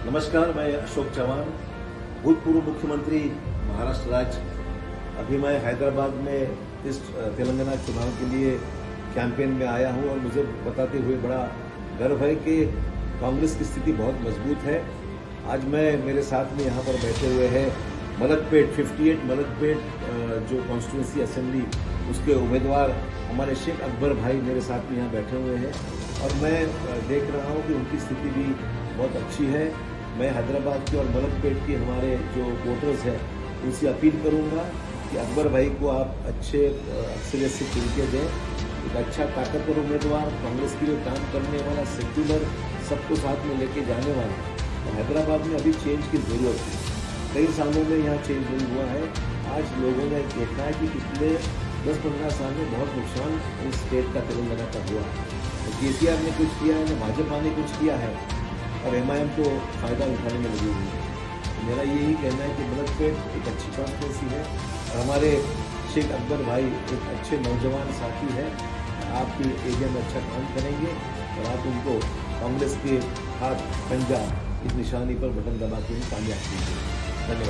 नमस्कार, मैं अशोक चौहान भूतपूर्व मुख्यमंत्री, महाराष्ट्र राज्य। अभी मैं हैदराबाद में इस तेलंगाना चुनाव के लिए कैंपेन में आया हूँ और मुझे बताते हुए बड़ा गर्व है कि कांग्रेस की स्थिति बहुत मज़बूत है। आज मैं मेरे साथ में यहाँ पर बैठे हुए हैं मलकपेट 58 मलकपेट जो कॉन्स्टिट्यूंसी असेंबली उसके उम्मीदवार हमारे शेख अकबर भाई मेरे साथ में यहाँ बैठे हुए हैं। और मैं देख रहा हूँ कि उनकी स्थिति भी बहुत अच्छी है। मैं हैदराबाद की और मलकपेट के हमारे जो वोटर्स हैं, उनसे अपील करूँगा कि अकबर भाई को आप अच्छे अक्सरियत से चुन के दें। एक अच्छा ताकतवर उम्मीदवार, कांग्रेस के लिए काम करने वाला सेक्युलर सबको साथ में लेके जाने वाला। और हैदराबाद में अभी चेंज की ज़रूरत है। कई सालों में यहाँ चेंज नहीं हुआ है। आज लोगों ने देखा है कि पिछले दस पंद्रह साल में बहुत नुकसान इस स्टेट का तेलंगाना का हुआ। तो के सी ने कुछ किया है न भाजपा ने कुछ किया है और एम आई एम को फ़ायदा उठाने में लगी हुई है। मेरा यही कहना है कि मदद पे एक अच्छी कॉन्स्टिट्यूंसी है। और हमारे शेख अकबर भाई एक अच्छे नौजवान साथी है। आपके एरिया में अच्छा काम करेंगे और आप उनको कांग्रेस के हाथ पंजा इस निशानी पर बटन दबा के कामयाब कीजिए। 那就